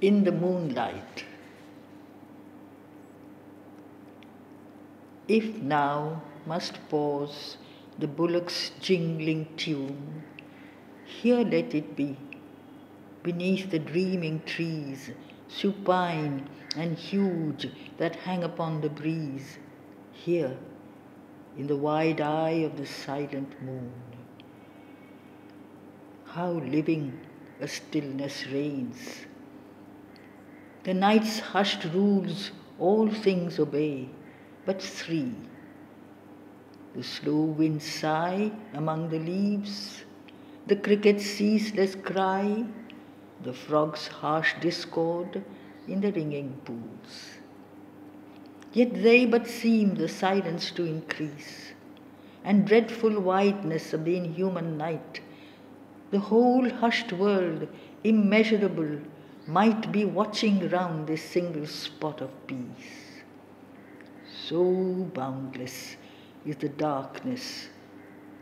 in the moonlight. If now must pause the bullock's jingling tune, here let it be, beneath the dreaming trees, supine and huge that hang upon the breeze, here in the wide eye of the silent moon. How living a stillness reigns. The night's hushed rules all things obey, but three. The slow winds sigh among the leaves, the cricket's ceaseless cry, the frog's harsh discord in the ringing pools. Yet they but seem the silence to increase, and dreadful wideness of the inhuman night, the whole hushed world, immeasurable, might be watching round this single spot of peace. So boundless is the darkness,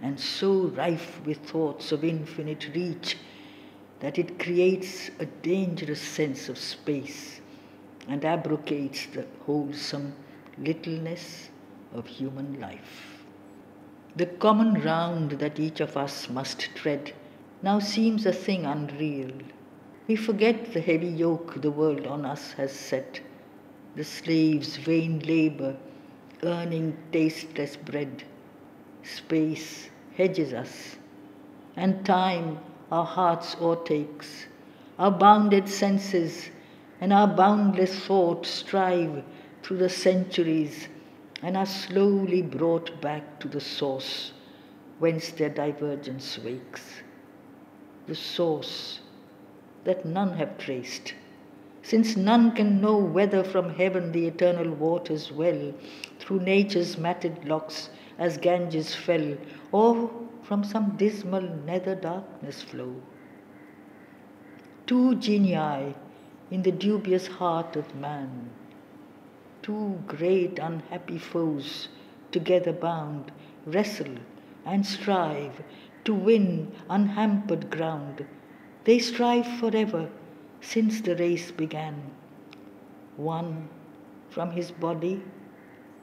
and so rife with thoughts of infinite reach, that it creates a dangerous sense of space and abrogates the wholesome littleness of human life. The common round that each of us must tread now seems a thing unreal. We forget the heavy yoke the world on us has set, the slave's vain labor, earning tasteless bread. Space hedges us, and time our hearts o'ertakes. Our bounded senses and our boundless thought strive through the centuries and are slowly brought back to the source whence their divergence wakes. The source that none have traced, since none can know whether from heaven the eternal waters well through nature's matted locks as Ganges fell, or from some dismal nether darkness flow. Two genii in the dubious heart of man two great unhappy foes, together bound, wrestle and strive to win unhampered ground. They strive forever since the race began. One from his body,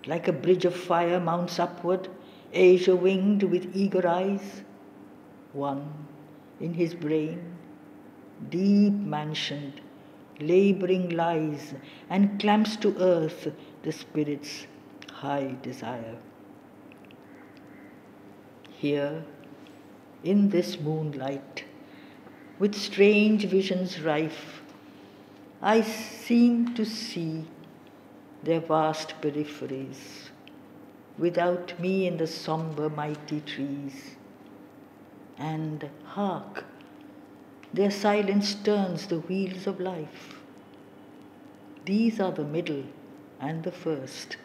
like a bridge of fire, mounts upward, azure winged with eager eyes. One in his brain, deep mansioned, laboring lies and clamps to earth the spirit's high desire. Here, in this moonlight, with strange visions rife, I seem to see their vast peripheries, without me in the somber mighty trees. And hark! Their silence turns the wheels of life. These are the middle and the first.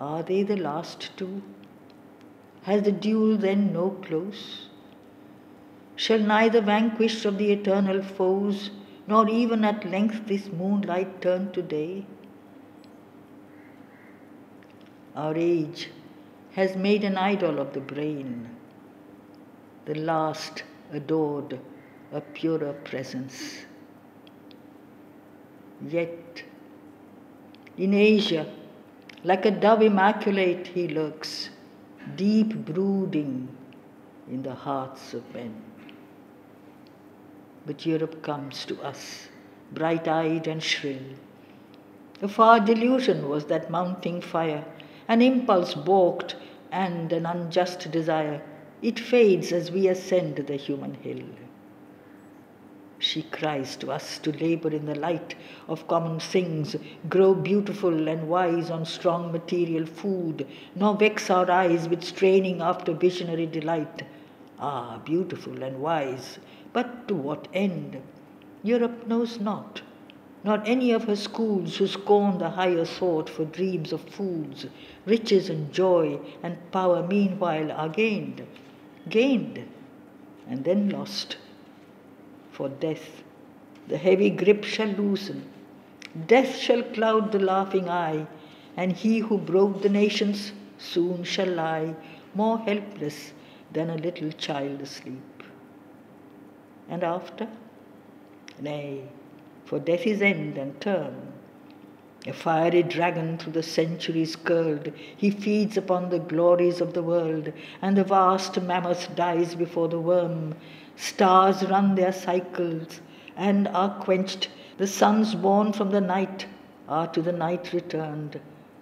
Are they the last two? Has the duel then no close? Shall neither vanquish of the eternal foes, nor even at length this moonlight turn to day? Our age has made an idol of the brain, the last adored a purer presence. Yet, in Asia, like a dove immaculate, he lurks, deep brooding in the hearts of men. But Europe comes to us, bright eyed and shrill. A far delusion was that mounting fire, an impulse balked and an unjust desire it fades as we ascend the human hill. She cries to us to labor in the light of common things, grow beautiful and wise on strong material food, nor vex our eyes with straining after visionary delight. Ah, beautiful and wise, but to what end? Europe knows not, nor any of her schools who scorn the higher thought for dreams of fools. Riches and joy and power meanwhile are gained gained and then lost. For death, the heavy grip shall loosen, death shall cloud the laughing eye, and he who broke the nations soon shall lie more helpless than a little child asleep. And after? Nay, for death is end and term. A fiery dragon through the centuries curled, he feeds upon the glories of the world, and the vast mammoth dies before the worm. Stars run their cycles and are quenched. The suns born from the night are to the night returned,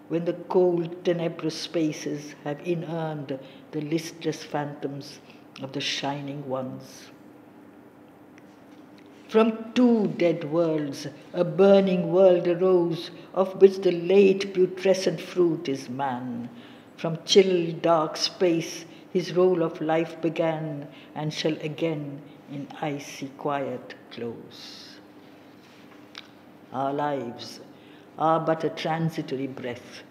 when the cold, tenebrous spaces have inurned the listless phantoms of the shining ones. From two dead worlds, a burning world arose, of which the late putrescent fruit is man. From chill, dark space, his roll of life began, and shall again in icy quiet close. Our lives are but a transitory breath,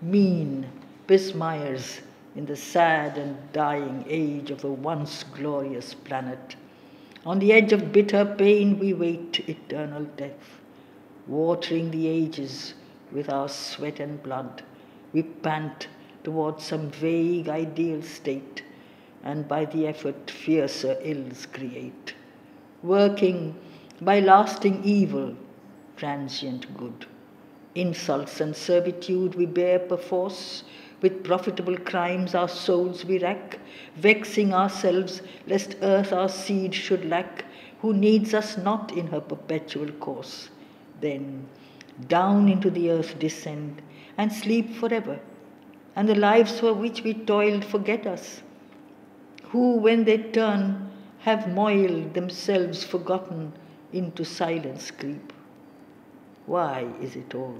mean pismires in the sad and dying age of a once glorious planet. On the edge of bitter pain, we wait eternal death, watering the ages with our sweat and blood. We pant towards some vague ideal state, and by the effort, fiercer ills create, working by lasting evil, transient good. Insults and servitude we bear perforce, with profitable crimes our souls we rack, vexing ourselves lest earth our seed should lack, who needs us not in her perpetual course. Then down into the earth descend and sleep forever, and the lives for which we toiled forget us, who, when they turn, have moiled themselves forgotten into silence creep. Why is it all?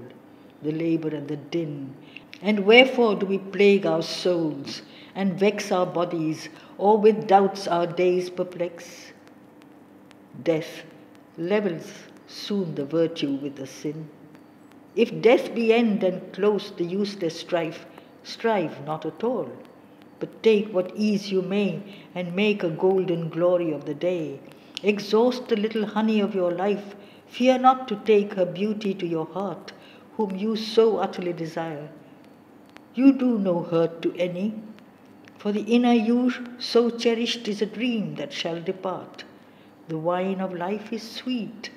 The labor and the din, and wherefore do we plague our souls and vex our bodies, or with doubts our days perplex? Death levels soon the virtue with the sin. If death be end and close the useless strife, strive not at all, but take what ease you may and make a golden glory of the day. Exhaust the little honey of your life. Fear not to take her beauty to your heart, whom you so utterly desire. You do no hurt to any, for the inner you so cherished is a dream that shall depart. The wine of life is sweet.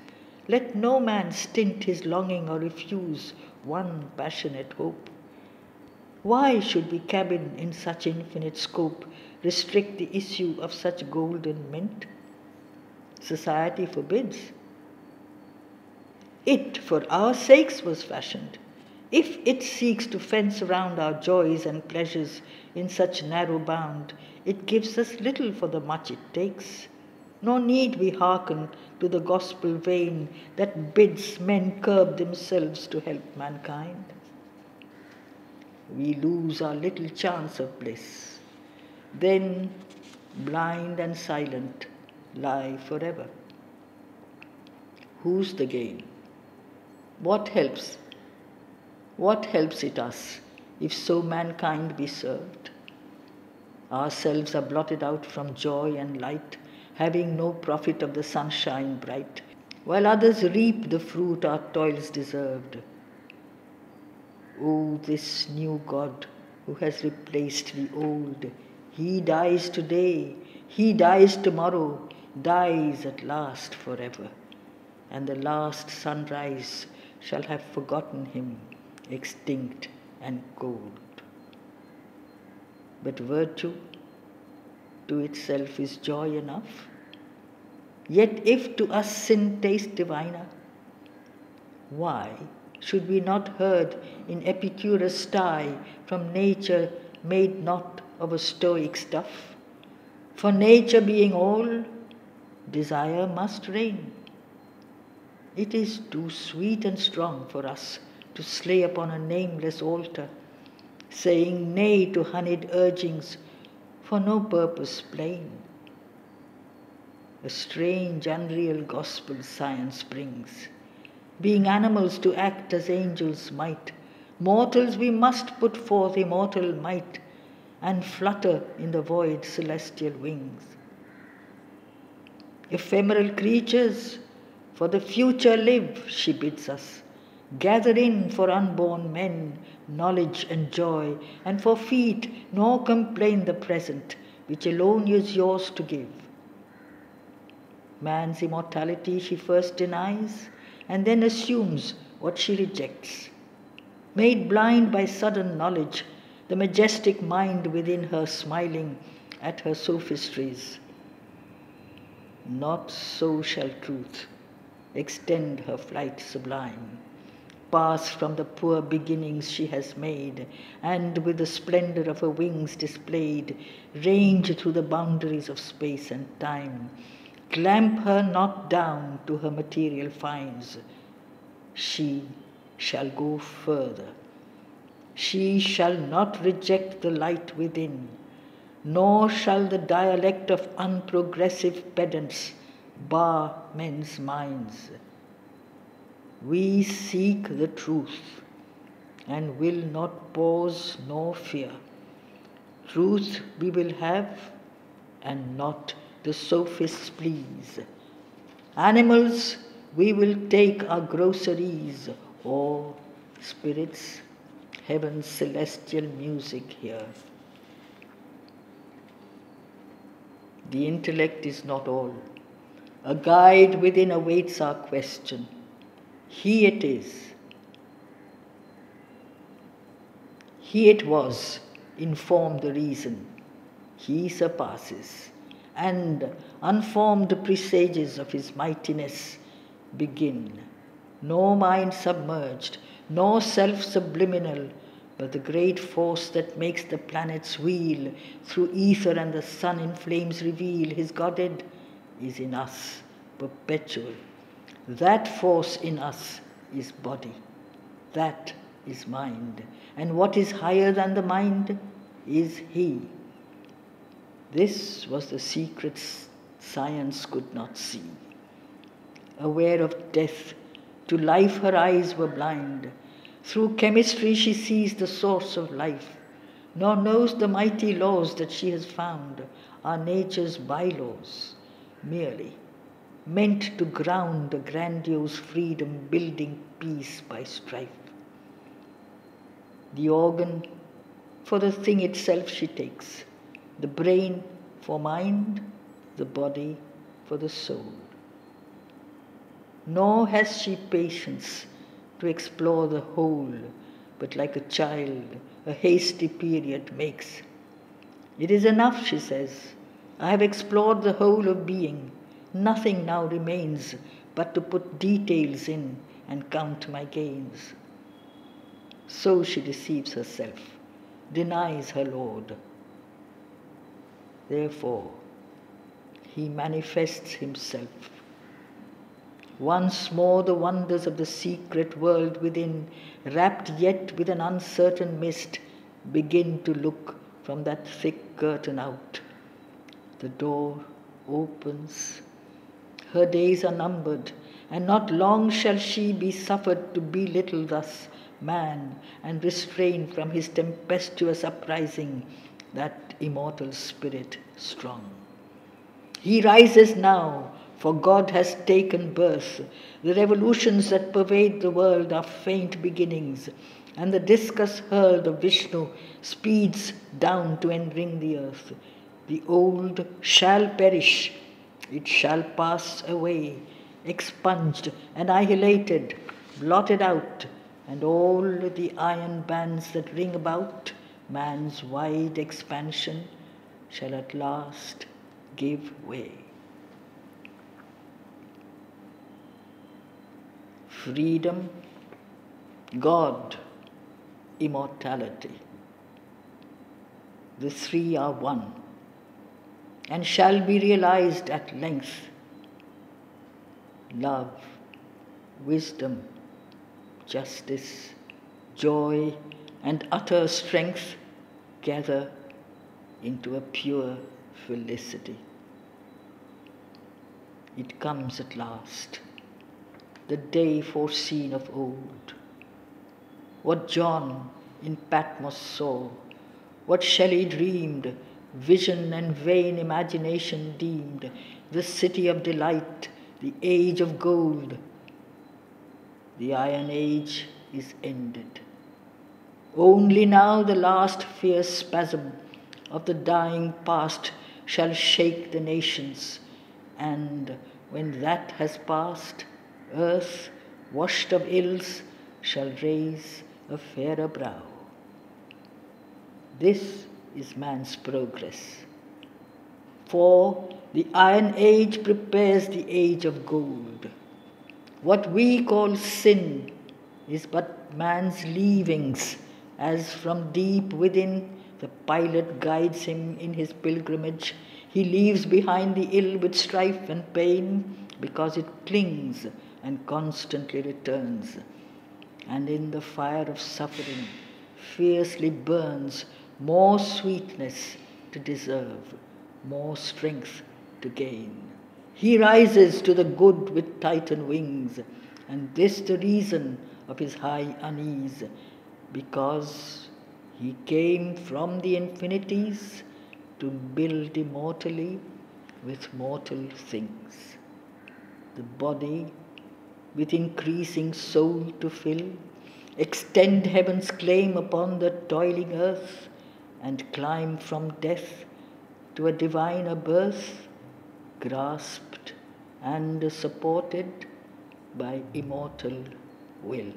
Let no man stint his longing or refuse one passionate hope. Why should we cabin in such infinite scope, restrict the issue of such golden mint? Society forbids. It for our sakes was fashioned. If it seeks to fence around our joys and pleasures in such narrow bound, it gives us little for the much it takes. Nor need we hearken to the gospel vein that bids men curb themselves to help mankind. We lose our little chance of bliss. Then, blind and silent, lie forever. Who's the gain? What helps what helps it us if so mankind be served? Ourselves are blotted out from joy and light, having no profit of the sunshine bright, while others reap the fruit our toils deserved. Oh, this new God who has replaced the old, he dies today, he dies tomorrow, dies at last forever, and the last sunrise shall have forgotten him extinct and cold. But virtue to itself is joy enough. Yet if to us sin tastes diviner, why should we not herd in Epicurus' sty from nature made not of a stoic stuff? For nature being all, desire must reign. It is too sweet and strong for us to slay upon a nameless altar, saying nay to honeyed urgings for no purpose plain. A strange, unreal gospel science brings. Being animals to act as angels might, mortals we must put forth immortal might and flutter in the void celestial wings. Ephemeral creatures, for the future live, she bids us Gather in for unborn men knowledge and joy, and for feet, nor complain the present, which alone is yours to give. Man's immortality she first denies and then assumes what she rejects. Made blind by sudden knowledge, the majestic mind within her smiling at her sophistries. Not so shall truth extend her flight sublime, pass from the poor beginnings she has made, and with the splendor of her wings displayed, range through the boundaries of space and time. Clamp her not down to her material finds. She shall go further. She shall not reject the light within nor shall the dialect of unprogressive pedants bar men's minds. We seek the truth and will not pause nor fear. Truth we will have and not the sophist's pleas. Animals we will take our groceries or spirits, heaven's celestial music here. The intellect is not all. A guide within awaits our question. He it is. He it was, informed the reason. He surpasses, and unformed presages of his mightiness begin. No mind submerged, nor self subliminal but the great force that makes the planets wheel through ether and the sun in flames reveal his Godhead is in us, perpetual. That force in us is body. That is mind. And what is higher than the mind is He. This was the secret science could not see. Aware of death, to life her eyes were blind through chemistry, she sees the source of life, nor knows the mighty laws that she has found are nature's bylaws, merely meant to ground the grandiose freedom, building peace by strife. The organ for the thing itself she takes, the brain for mind, the body for the soul. Nor has she patience to explore the whole, but like a child, a hasty period makes. It is enough, she says. I have explored the whole of being. Nothing now remains but to put details in and count my gains. So she deceives herself, denies her Lord. Therefore, he manifests himself once more the wonders of the secret world within, wrapped yet with an uncertain mist, begin to look from that thick curtain out. The door opens. Her days are numbered, and not long shall she be suffered to belittle thus man and restrain from his tempestuous uprising that immortal spirit strong. He rises now for God has taken birth. The revolutions that pervade the world are faint beginnings, and the discus hurled of Vishnu speeds down to enring the earth. The old shall perish, it shall pass away, expunged, and annihilated, blotted out, and all the iron bands that ring about man's wide expansion shall at last give way. freedom, God, immortality. The three are one and shall be realized at length. Love, wisdom, justice, joy, and utter strength gather into a pure felicity. It comes at last the day foreseen of old. What John in Patmos saw, what Shelley dreamed, vision and vain imagination deemed, the city of delight, the age of gold. The Iron Age is ended. Only now the last fierce spasm of the dying past shall shake the nations, and when that has passed, earth, washed of ills, shall raise a fairer brow. This is man's progress. For the Iron Age prepares the age of gold. What we call sin is but man's leavings, as from deep within the pilot guides him in his pilgrimage. He leaves behind the ill with strife and pain because it clings and constantly returns. And in the fire of suffering fiercely burns more sweetness to deserve, more strength to gain. He rises to the good with Titan wings, and this the reason of his high unease, because he came from the infinities to build immortally with mortal things. The body with increasing soul to fill, extend heaven's claim upon the toiling earth, and climb from death to a diviner birth, grasped and supported by immortal will.